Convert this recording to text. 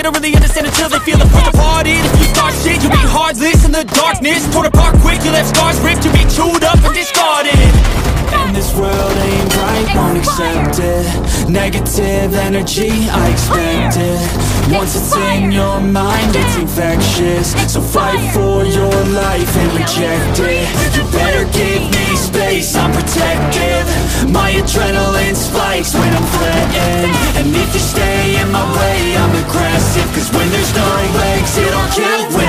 They don't really understand until they feel the first departed If you start shit, you'll be heartless in the darkness. Torn apart quick, you left scars ripped You'll be chewed up and discarded. And this world ain't right, won't accept it. Negative energy, I expect it. Once it's in your mind, it's infectious. So fight for your life and reject it. You better give me space, I'm protective. My adrenaline spikes till